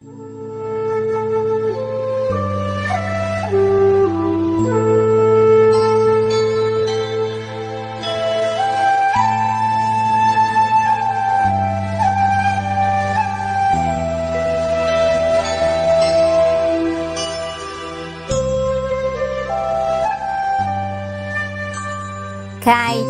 Khai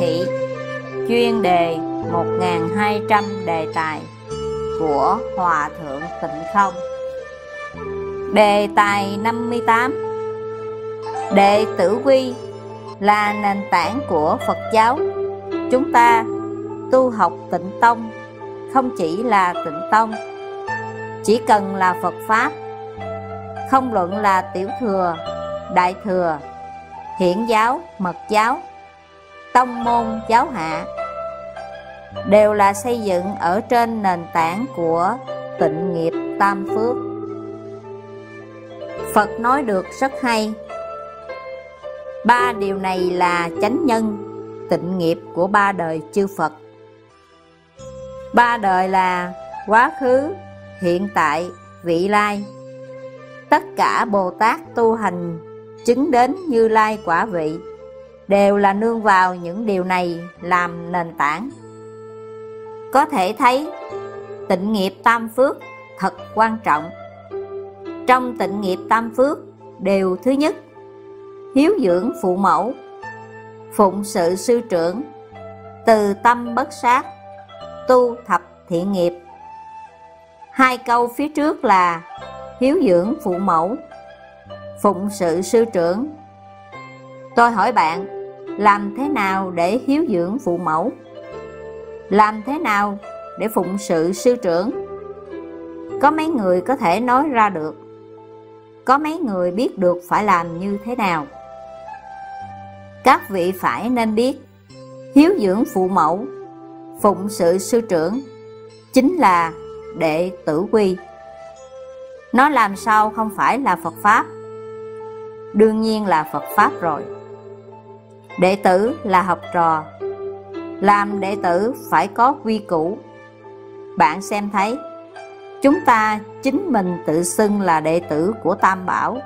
thị chuyên đề 1200 đề tài của Hòa Thượng Tịnh Không. Đề tài 58 Đệ tử quy là nền tảng của Phật giáo. Chúng ta tu học tịnh tông không chỉ là tịnh tông Chỉ cần là Phật Pháp Không luận là tiểu thừa, đại thừa, hiển giáo, mật giáo tông môn giáo hạ đều là xây dựng ở trên nền tảng của tịnh nghiệp tam phước. Phật nói được rất hay. Ba điều này là chánh nhân tịnh nghiệp của ba đời chư Phật. Ba đời là quá khứ, hiện tại, vị lai. Tất cả Bồ Tát tu hành chứng đến như lai quả vị đều là nương vào những điều này làm nền tảng. Có thể thấy tịnh nghiệp tam phước thật quan trọng. Trong tịnh nghiệp tam phước đều thứ nhất, hiếu dưỡng phụ mẫu, phụng sự sư trưởng, từ tâm bất sát, tu thập thiện nghiệp. Hai câu phía trước là hiếu dưỡng phụ mẫu, phụng sự sư trưởng. Tôi hỏi bạn, làm thế nào để hiếu dưỡng phụ mẫu? Làm thế nào để phụng sự sư trưởng? Có mấy người có thể nói ra được. Có mấy người biết được phải làm như thế nào. Các vị phải nên biết, Hiếu dưỡng phụ mẫu, Phụng sự sư trưởng Chính là đệ tử quy. Nó làm sao không phải là Phật Pháp? Đương nhiên là Phật Pháp rồi. Đệ tử là học trò làm đệ tử phải có quy củ. Bạn xem thấy, Chúng ta chính mình tự xưng là đệ tử của Tam Bảo.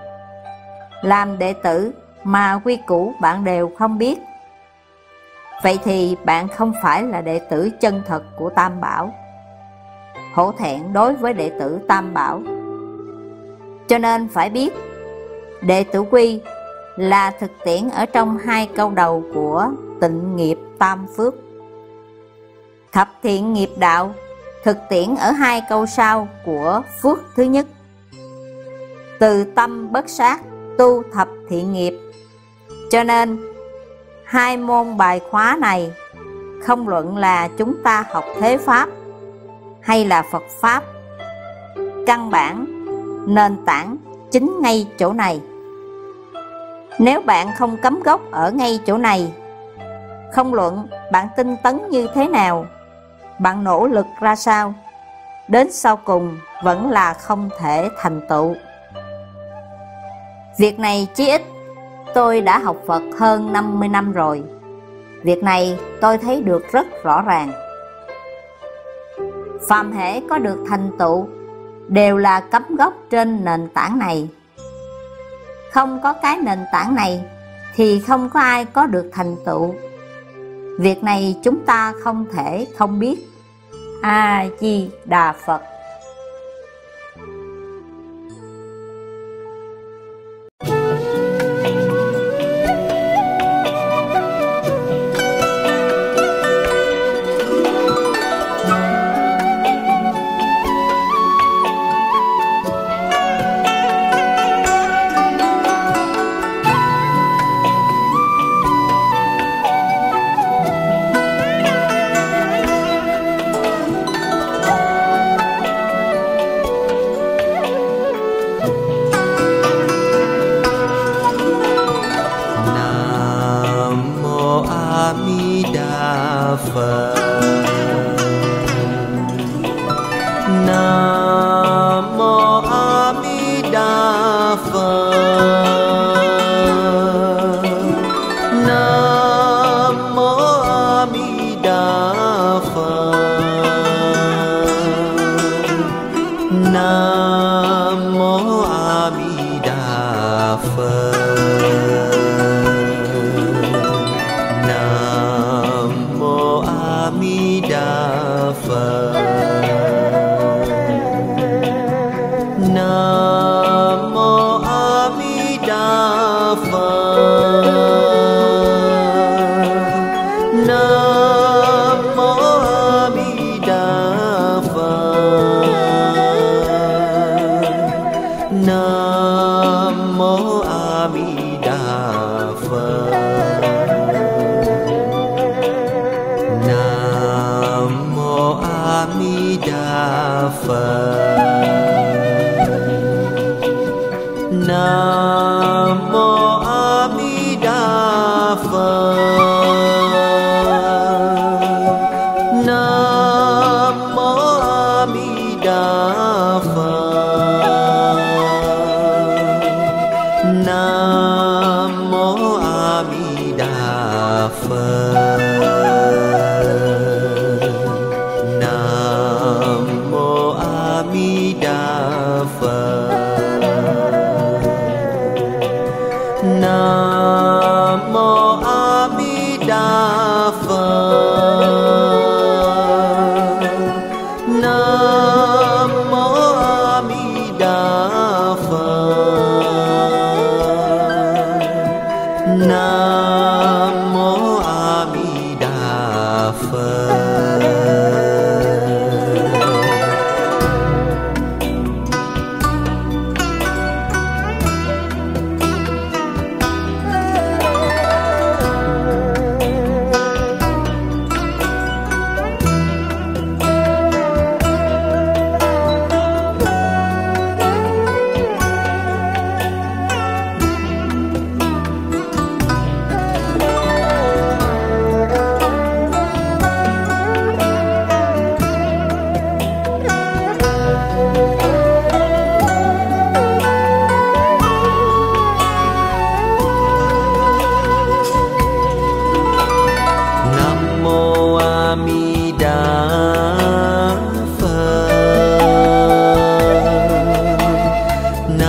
Làm đệ tử mà quy củ bạn đều không biết. Vậy thì bạn không phải là đệ tử chân thật của Tam Bảo. Hổ thẹn đối với đệ tử Tam Bảo. Cho nên phải biết, Đệ tử quy là thực tiễn ở trong hai câu đầu của tịnh nghiệp tam phước. Thập thiện nghiệp đạo thực tiễn ở hai câu sau của phước thứ nhất. Từ tâm bất sát tu thập thiện nghiệp. Cho nên, hai môn bài khóa này không luận là chúng ta học thế pháp hay là Phật pháp. Căn bản, nền tảng chính ngay chỗ này. Nếu bạn không cấm gốc ở ngay chỗ này, không luận bạn tinh tấn như thế nào, bạn nỗ lực ra sao, đến sau cùng vẫn là không thể thành tựu. Việc này chí ít tôi đã học Phật hơn 50 năm rồi. Việc này tôi thấy được rất rõ ràng. Phàm hễ có được thành tựu đều là cấm gốc trên nền tảng này. Không có cái nền tảng này thì không có ai có được thành tựu. Việc này chúng ta không thể không biết. A-di-đà Phật Amitabha suffer